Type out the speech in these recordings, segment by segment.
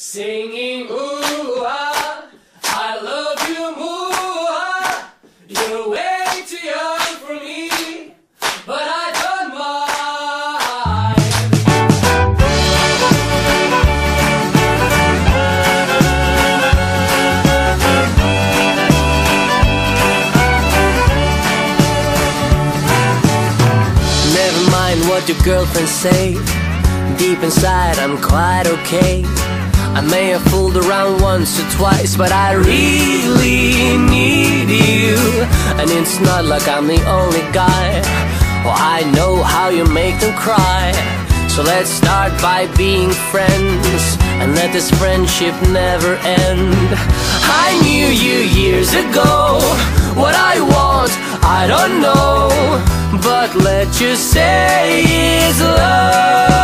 Singing ooh ah, I love you moo ah. You're way too young for me, but I don't mind. Never mind what your girlfriends say. Deep inside, I'm quite okay. I may have fooled around once or twice, but I really need you. And it's not like I'm the only guy. Oh, I know how you make them cry. So let's start by being friends and let this friendship never end. I knew you years ago. What I want, I don't know. But let's just say it's love.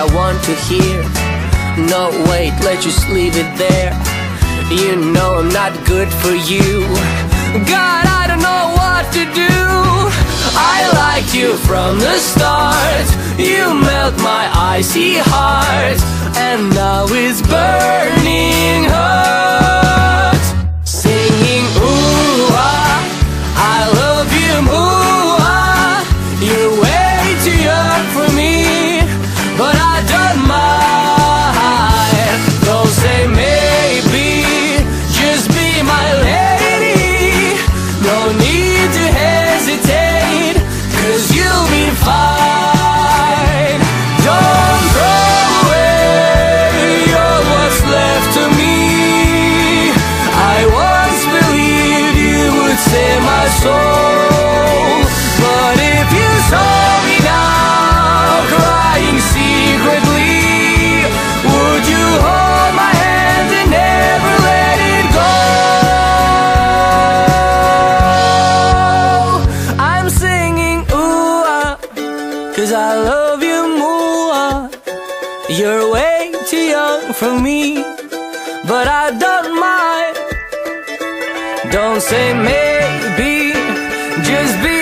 I want to hear. No, wait, let's just leave it there. You know I'm not good for you. God, I don't know what to do. I liked you from the start. You melt my icy heart, and now it's burning my lady. Cause I love you ah. You're way too young for me, but I don't mind. Don't say maybe, just be.